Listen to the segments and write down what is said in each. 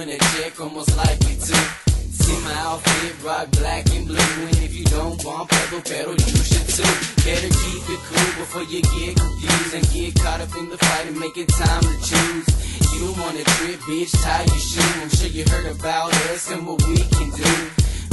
run a check, almost likely to. See my outfit, rock black and blue. And if you don't want pedal, pedal, you should too. Better keep it cool before you get confused and get caught up in the fight and make it time to choose. You don't wanna trip, bitch, tie your shoe. I'm sure you heard about us and what we can do.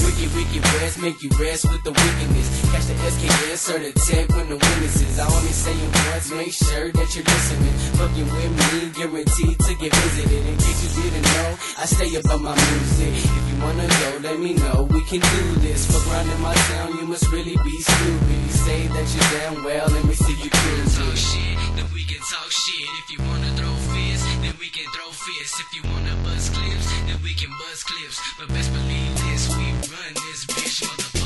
Wicked, wicked west, make you rest with the wickedness. Catch the SKS or the tech when the witnesses. I only say it once, make sure that you're listening. Fucking with me, guaranteed to get visited. In case you didn't know, I stay above my music. If you wanna go, let me know, we can do this. Around in my town, you must really be stupid. Say that you're down well, let me see you cruise. talk shit, then we can talk shit. If you wanna throw fists, then we can throw fists. If you wanna buzz clips, then we can buzz clips. But best believe this, we run this bitch, motherfuckers.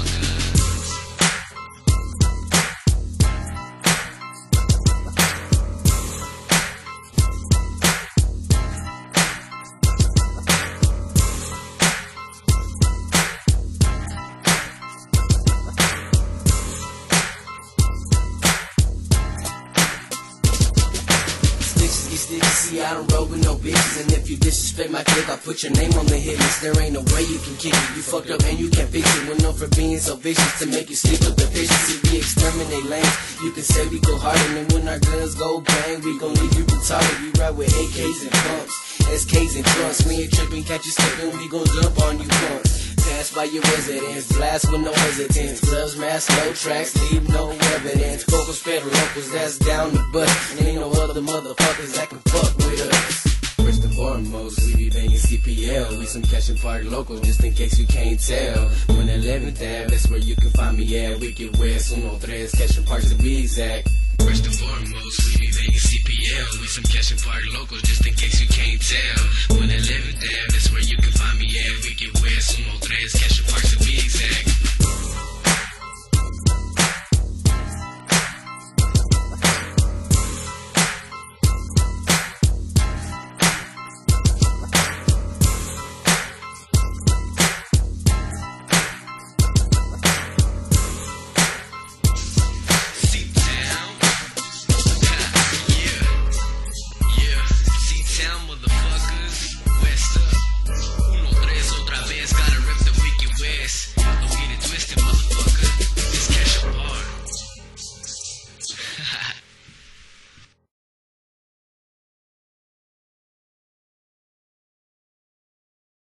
See I don't roll with no bitches And if you disrespect my clip, I put your name on the hit list. There ain't no way you can kick it, you fucked up and you can't fix it. We're known for being so vicious to make you sleep with the efficiency We exterminate lanes, you can say we go harder. And when our guns go bang, we gon' leave you retarded. We ride with AKs and SKs and trunks We ain't tripping, catch you slipping, we gon' jump on you once Pass by your residence, blast with no hesitance. Gloves, mask, no tracks, leave no evidence. Focus, federal locals, that's down the butt. And ain't no other motherfuckers that can fuck with us. First and foremost, we be banging CPL. We some cash and party locals, just in case you can't tell. When 11th Ave, that's where you can find me at. We Wicked West, Uno Tres, cash and parks to be exact. First and foremost, we be this, I'm catching park locals just in case you can't tell. When I live it down, that's where you can find me at. We get wet, smoke. down, the